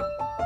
Bye.